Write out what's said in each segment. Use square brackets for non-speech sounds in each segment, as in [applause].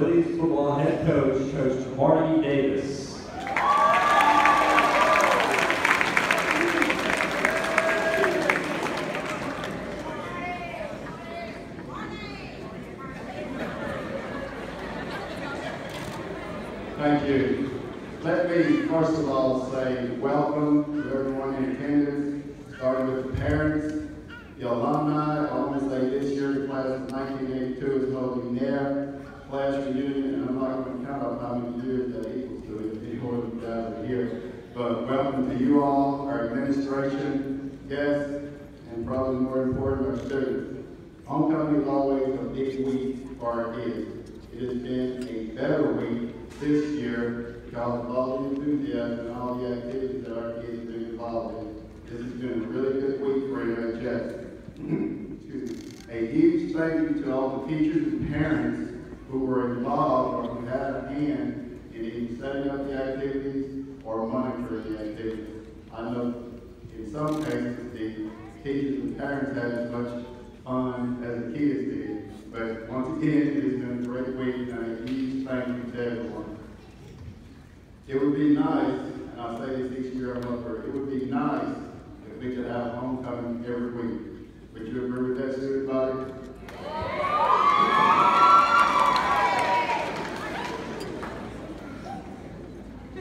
Billies football head coach, Coach Marty Davis. Thank you. Let me first of all say welcome to everyone in attendance, starting with the parents, the alumni. I want to say this year the class of 1982 is holding their class reunion, and I'm not going to count up how many years that equals to it, of you guys are here. But welcome to you all, our administration, guests, and probably more important, our students. Homecoming is always a big week for our kids. It has been a better week this year because of all the enthusiasm and all the activities that our kids have been involved in. This has been a really good week for [clears throat] me. A huge thank you to all the teachers and parents who were involved or who had a hand in either setting up the activities or monitoring the activities. I know in some cases the teachers and parents had as much fun as the kids did. But once again, it has been a great week and a huge thank you to everyone. It would be nice, and I say this each year I'm up for it, would be nice if we could have homecoming every week. Would you agree with that, student body?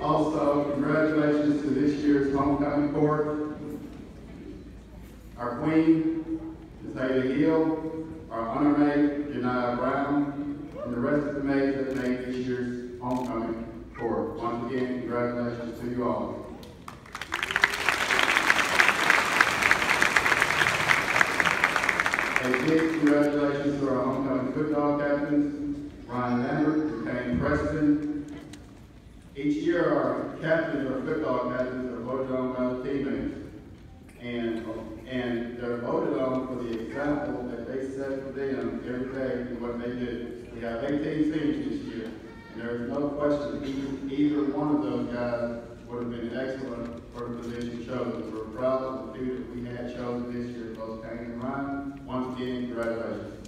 Also, congratulations to this year's homecoming court. Our queen, Ms. Ada Hill, our honor maid, Janiyah Brown, and the rest of the maids that made this year's homecoming court. Once again, congratulations to you all. A big congratulations to our homecoming football captains, Ryan Lambert Kane Preston. Each year, our captains, our football captains, are voted on by the teammates. And, and they're voted on for the example that they set for them every day in what they do. We have 18 seniors this year, and there is no question either, either one of those guys would have been excellent for the position chosen. We're proud of the two that we had chosen this year, both Kane and Ryan. Once again, congratulations.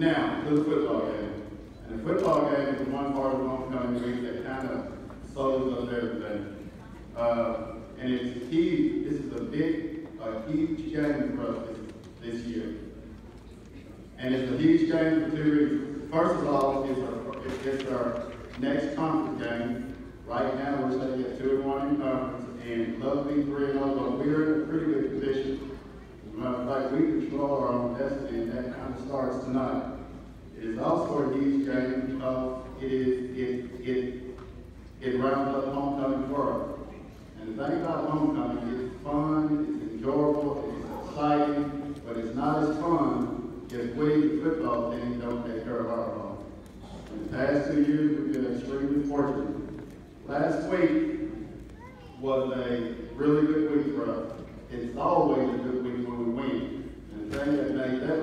Now, to the football game. And the football game is one part of the homecoming week that kind of slows up everything. Uh, and it's key, this is a big, a huge game for us this, this year. And it's a huge game for two reasons. First of all, it's our, it's our next conference game. Right now, we're sitting at two and one in conference, and being three and oh, but we're in a pretty good position. Matter of fact, we control our own destiny, and that kind of starts tonight. It is also a huge game because it is, it, it, it rounds up homecoming for us. And the thing about homecoming, it's fun, it's enjoyable, it's exciting, but it's not as fun if we, football team, don't take care of our home. In the past two years, we've been extremely fortunate. Last week was a really good week for us. It's always a good week when we win. And the thing that made that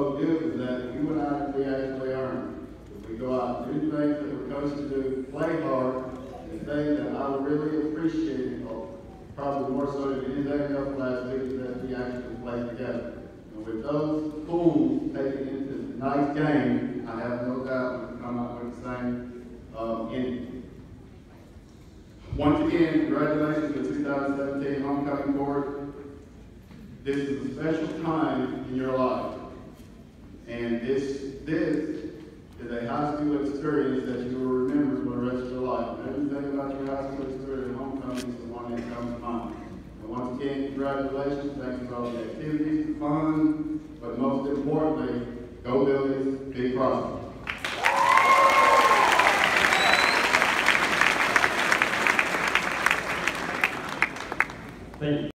so good is that we out and we actually earned. If we go out and do things that we're supposed to do, play hard, the thing that I really appreciated, or probably more so than anything else last week, is that we actually played together. And with those pools taken into tonight's game, I have no doubt we'll come out with the same um, ending. Once again, congratulations to the 2017 Homecoming Board. This is a special time in your life. This, is a high school experience that you will remember for the rest of your life. Everything about your high school experience, homecoming is the one that comes to mind. And once again, congratulations. Thanks for all the activities, fun, but most importantly, go Billies, big prosper.